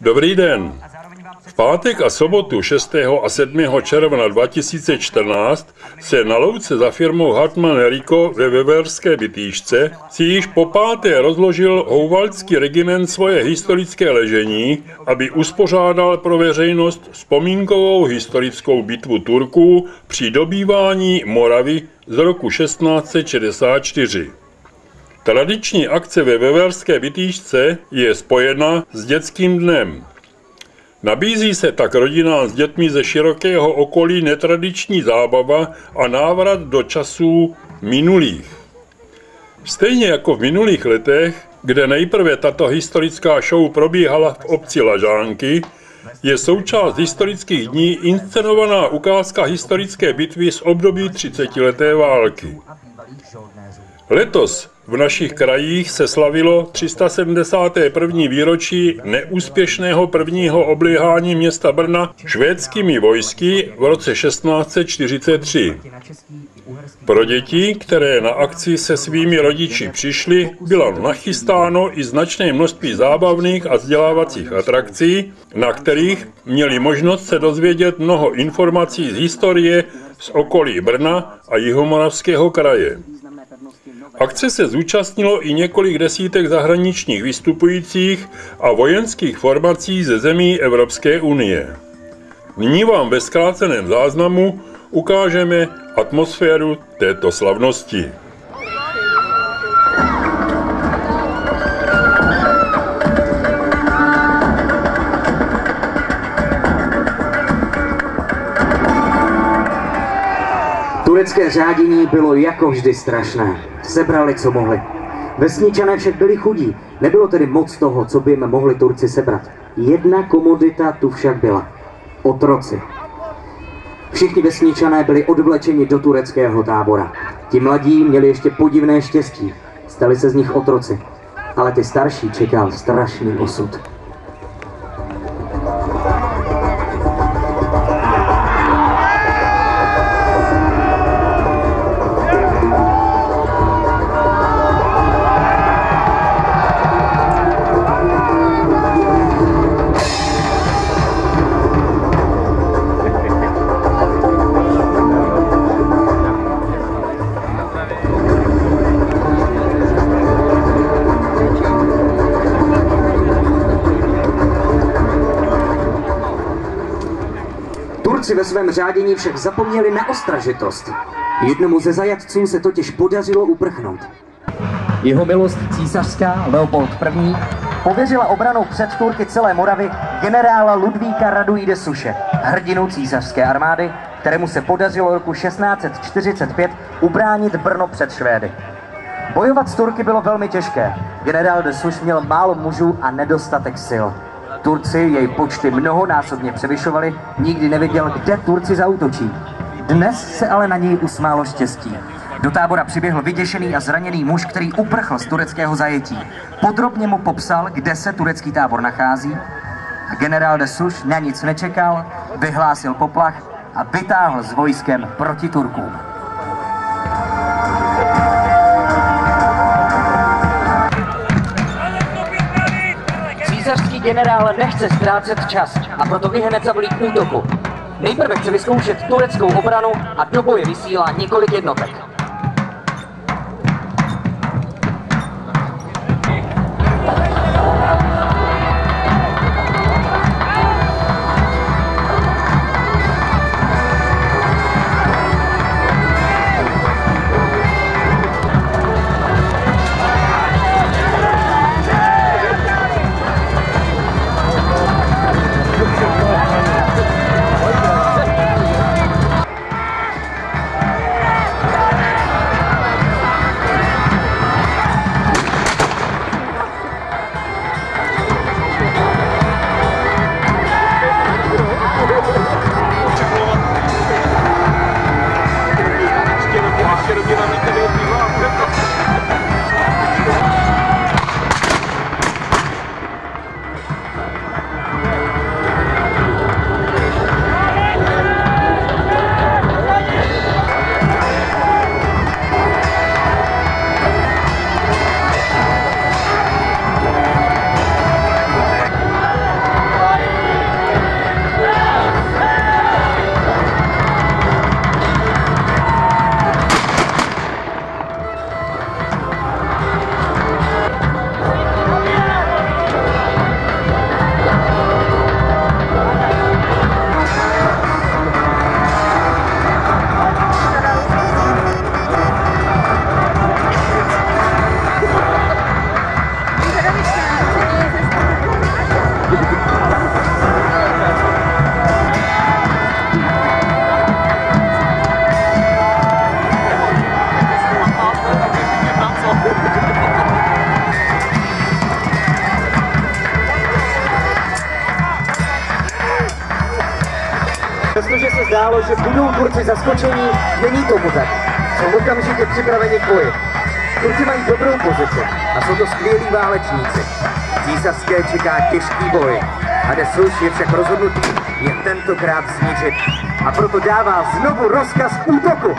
Dobrý den. V pátek a sobotu 6. a 7. června 2014 se na louce za firmou Hartmann Rico ve Weberské bytýšce si již po páté rozložil houvalský regiment svoje historické ležení, aby uspořádal pro veřejnost vzpomínkovou historickou bitvu Turků při dobývání Moravy z roku 1664. Tradiční akce ve Veverské bytýšce je spojena s dětským dnem. Nabízí se tak rodinám s dětmi ze širokého okolí netradiční zábava a návrat do časů minulých. Stejně jako v minulých letech, kde nejprve tato historická show probíhala v obci Lažánky, je součást historických dní inscenovaná ukázka historické bitvy z období 30. leté války. Letos v našich krajích se slavilo 371. výročí neúspěšného prvního oblíhání města Brna švédskými vojsky v roce 1643. Pro děti, které na akci se svými rodiči přišly, bylo nachystáno i značné množství zábavných a vzdělávacích atrakcí, na kterých měli možnost se dozvědět mnoho informací z historie z okolí Brna a Jihomoravského kraje. Akce se zúčastnilo i několik desítek zahraničních vystupujících a vojenských formací ze zemí Evropské unie. Nyní vám ve zkráceném záznamu ukážeme atmosféru této slavnosti. Turecké řádění bylo jako vždy strašné. Sebrali, co mohli. Vesničané však byli chudí. Nebylo tedy moc toho, co by jim mohli Turci sebrat. Jedna komodita tu však byla. Otroci. Všichni vesničané byli odvlečeni do tureckého tábora. Ti mladí měli ještě podivné štěstí. Stali se z nich otroci. Ale ty starší čekal strašný osud. Ve svém řádění však zapomněli na ostražitost. Jednomu ze zajatců se totiž podařilo uprchnout. Jeho milost císařská Leopold I. pověřila obranou před Turky celé Moravy generála Ludvíka Raduide Suše, hrdinu císařské armády, kterému se podařilo roku 1645 ubránit Brno před Švédy. Bojovat s Turky bylo velmi těžké. Generál de Suš měl málo mužů a nedostatek sil. Turci jej počty mnohonásobně převyšovali, nikdy nevěděl, kde Turci zautočí. Dnes se ale na něj usmálo štěstí. Do tábora přiběhl vyděšený a zraněný muž, který uprchl z tureckého zajetí. Podrobně mu popsal, kde se turecký tábor nachází a generál de Suš na nic nečekal, vyhlásil poplach a vytáhl s vojskem proti Turkům. Generál nechce ztrácet čas a proto i hned zavolí k útoku. Nejprve chce vyzkoušet tureckou obranu a do boje vysílá několik jednotek. Že budou Turci zaskočení, není tomu tak. Jsou okamžitě připraveni k boji. Turci mají dobrou pozici a jsou to skvělí válečníci. Císařské čeká těžký boj. A Desuš je však rozhodnutý je tentokrát zničit. A proto dává znovu rozkaz útoku.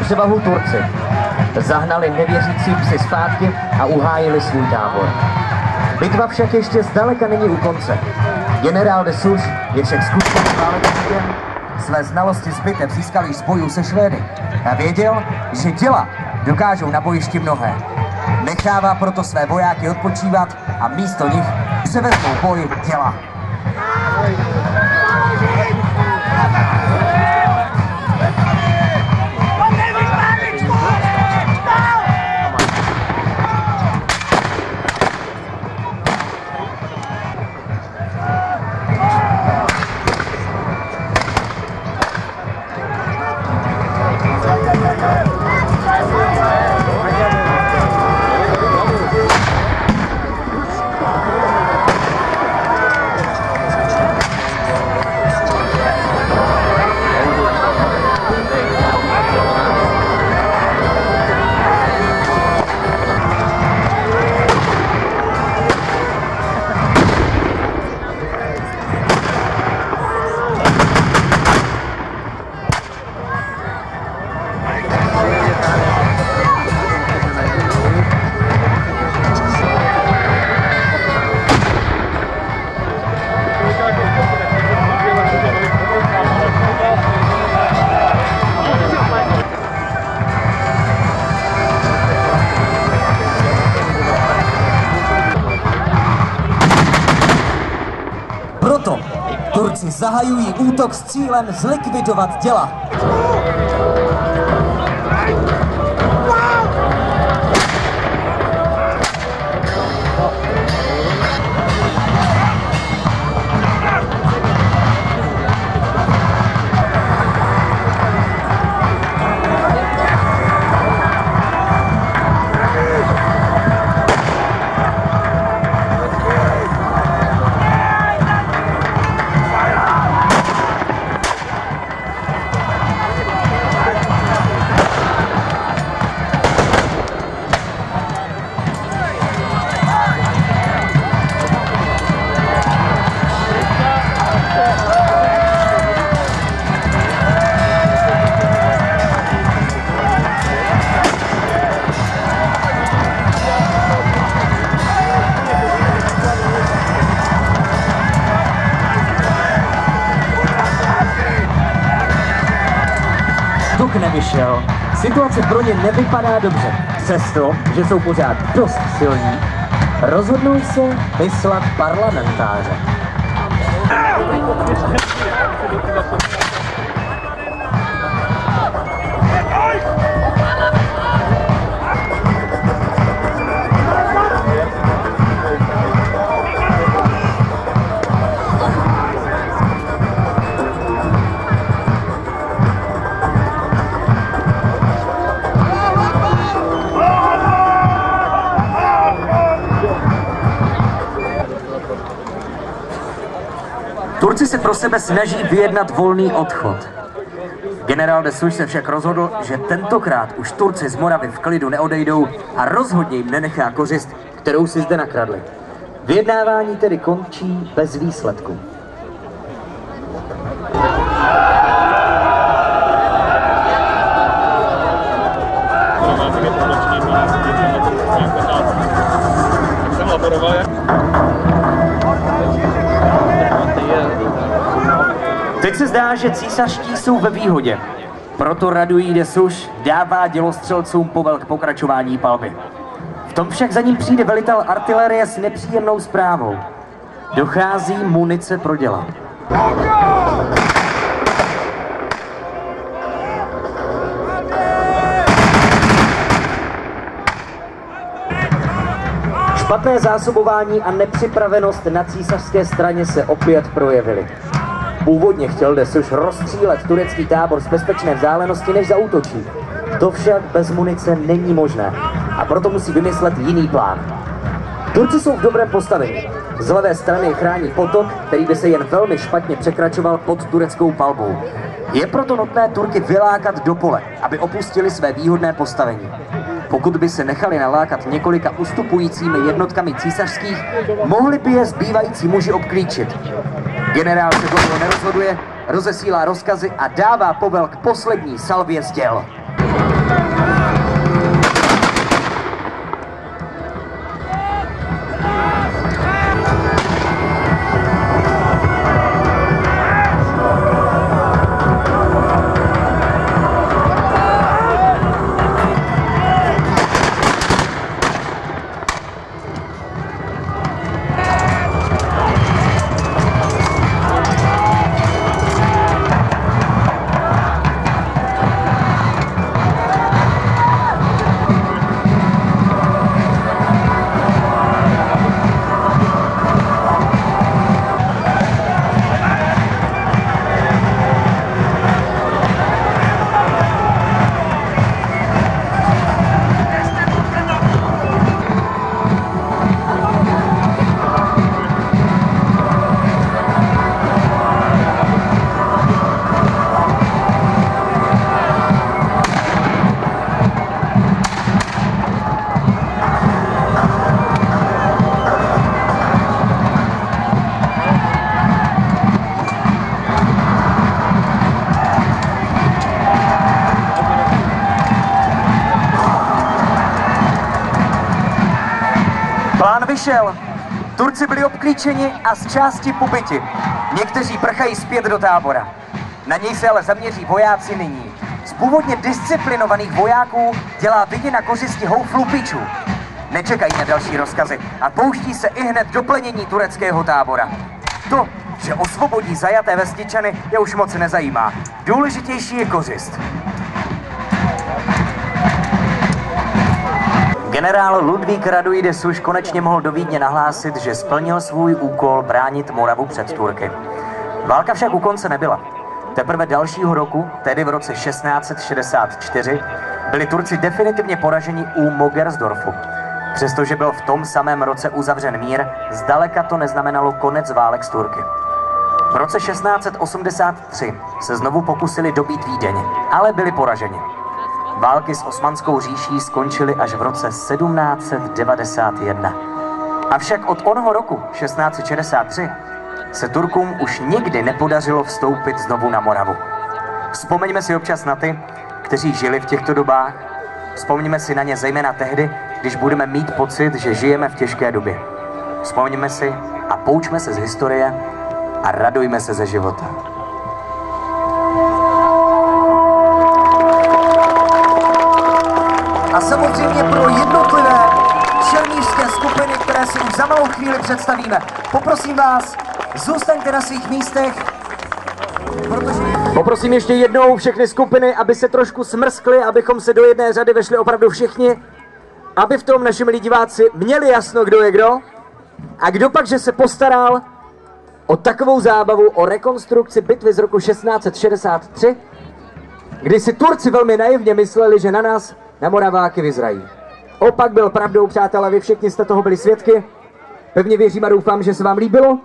Převahu Turci. Zahnali nevěřící psy zpátky a uhájili svůj tábor. Bitva však ještě zdaleka není u konce. Generál de Suš je však zkušeným válečníkem, své znalosti s bitev získal již z bojů se Švédy a věděl, že děla dokážou na bojišti mnohé. Nechává proto své vojáky odpočívat a místo nich převezmou boj těla. Zahajují útok s cílem zlikvidovat děla. Tuk nevyšel. Situace pro ně nevypadá dobře. Přesto, že jsou pořád dost silní, rozhodnou se vyslat parlamentáře. Turci se pro sebe snaží vyjednat volný odchod. Generál de Suš se však rozhodl, že tentokrát už Turci z Moravy v klidu neodejdou a rozhodně jim nenechá kořist, kterou si zde nakradli. Vyjednávání tedy končí bez výsledku. Laboroval, jak Teď se zdá, že císařští jsou ve výhodě. Proto radují Desuš dává dělostřelcům povel k pokračování palby. V tom však za ním přijde velitel artilerie s nepříjemnou zprávou. Dochází munice pro děla. Špatné zásobování a nepřipravenost na císařské straně se opět projevily. Původně chtěl Desuš rozstřílet turecký tábor z bezpečné vzdálenosti, než zautočí. To však bez munice není možné a proto musí vymyslet jiný plán. Turci jsou v dobrém postavení. Z levé strany chrání potok, který by se jen velmi špatně překračoval pod tureckou palbou. Je proto nutné Turky vylákat do pole, aby opustili své výhodné postavení. Pokud by se nechali nalákat několika ustupujícími jednotkami císařských, mohli by je zbývající muži obklíčit. Generál se dlouho nerozhoduje, rozesílá rozkazy a dává povel k poslední salvě z děl. Vyšel. Turci byli obklíčeni a z části pobyti. Někteří prchají zpět do tábora. Na něj se ale zaměří vojáci nyní. Z původně disciplinovaných vojáků dělá vidět na kořisti houflů pičů. Nečekají na další rozkazy a pouští se i hned do plenění tureckého tábora. To, že osvobodí zajaté vesničany, je už moc nezajímá. Důležitější je kořist. Generál Ludvík Raduides už konečně mohl do Vídně nahlásit, že splnil svůj úkol bránit Moravu před Turky. Válka však u konce nebyla. Teprve dalšího roku, tedy v roce 1664, byli Turci definitivně poraženi u Mogersdorfu. Přestože byl v tom samém roce uzavřen mír, zdaleka to neznamenalo konec válek s Turky. V roce 1683 se znovu pokusili dobít Vídeň, ale byli poraženi. Války s Osmanskou říší skončily až v roce 1791. Avšak od onoho roku 1663 se Turkům už nikdy nepodařilo vstoupit znovu na Moravu. Vzpomeňme si občas na ty, kteří žili v těchto dobách. Vzpomeňme si na ně zejména tehdy, když budeme mít pocit, že žijeme v těžké době. Vzpomeňme si a poučme se z historie a radujme se ze života. A samozřejmě pro jednotlivé šermířské skupiny, které si už za malou chvíli představíme. Poprosím vás, zůstaňte na svých místech, protože... Poprosím ještě jednou všechny skupiny, aby se trošku smrskly, abychom se do jedné řady vešli opravdu všichni, aby v tom naši milí diváci měli jasno, kdo je kdo a kdo pak, že se postaral o takovou zábavu, o rekonstrukci bitvy z roku 1663, kdy si Turci velmi naivně mysleli, že na nás, na Moraváky, vyzrají. Opak byl pravdou, přátelé, vy všichni jste toho byli svědky. Pevně věřím a doufám, že se vám líbilo.